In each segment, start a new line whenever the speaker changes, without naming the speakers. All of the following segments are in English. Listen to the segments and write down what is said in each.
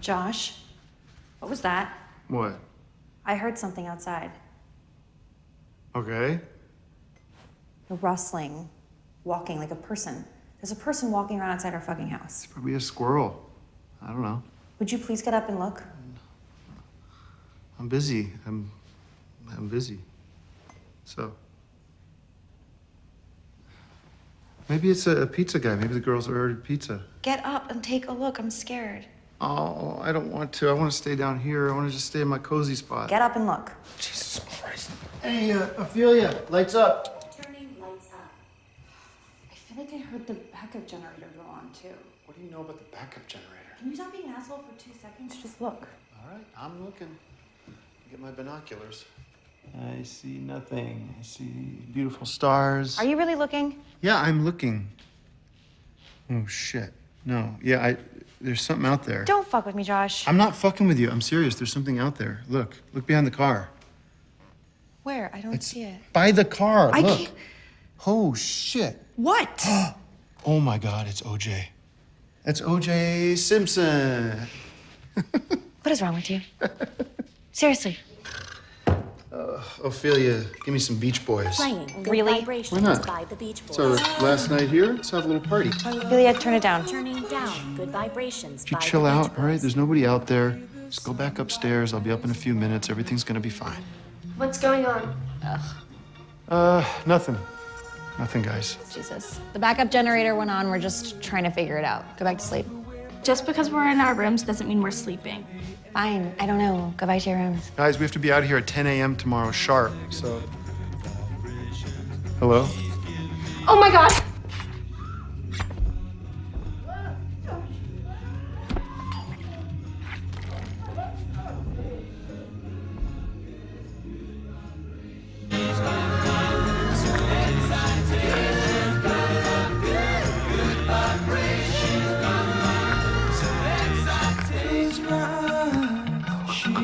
Josh, what was that?
What?
I heard something outside.
Okay.
A rustling, walking like a person. There's a person walking around outside our fucking house.
Probably a squirrel. I don't know.
Would you please get up and look?
I'm busy. I'm I'm busy. So maybe it's a, a pizza guy. Maybe the girls ordered pizza.
Get up and take a look. I'm scared.
Oh, I don't want to. I want to stay down here. I want to just stay in my cozy spot.
Get up and look.
Jesus Christ. Hey, uh, Ophelia, lights up.
Turning lights up.
I feel like I heard the backup generator go on too.
What do you know about the backup generator?
Can you stop being an asshole for two seconds? Just look.
All right, I'm looking. Get my binoculars. I see nothing. I see beautiful stars.
Are you really looking?
Yeah, I'm looking. Oh shit. No. Yeah, I there's something out there.
Don't fuck with me, Josh.
I'm not fucking with you. I'm serious. There's something out there. Look. Look behind the car.
Where? I don't
It's
see it.
by the car.
I
Look.
can't-
Oh shit.
What?
Oh my god, it's OJ. That's OJ Simpson.
what is wrong with you? Seriously.
Ophelia, give me some Beach Boys.
Playing Good
Really?
Vibrations
Why not?
by the Beach Boys.
So last night here, let's have a little party.
Julia, turn it down.
Turning down Good Vibrations
You
by
chill
the
out,
Beach
all right? There's nobody out there. Just go back upstairs. I'll be up in a few minutes. Everything's gonna be fine.
What's going on? Ugh.
Uh, nothing. Nothing, guys.
Jesus. The backup generator went on. We're just trying to figure it out. Go back to sleep.
Just because we're in our rooms doesn't mean we're sleeping.
Fine. I don't know. Go back to your rooms.
Guys, we have to be out here at 10 a.m. tomorrow sharp. So. Hello?
Oh my god!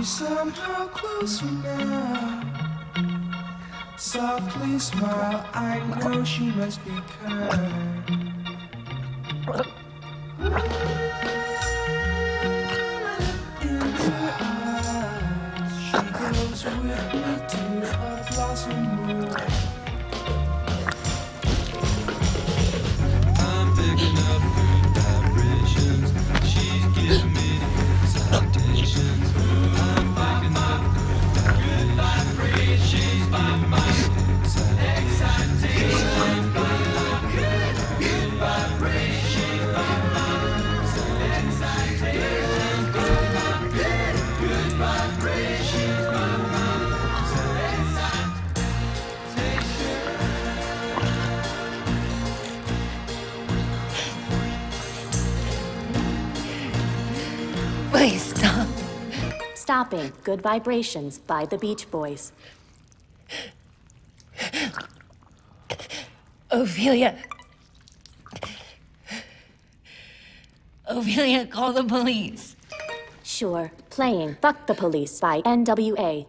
She's somehow closer now. Softly smile, I know she must be kind. In her eyes, she goes with me
Please stop.
Stopping Good Vibrations by the Beach Boys.
Ophelia. Ophelia, call the police.
Sure. Playing Fuck the Police by NWA.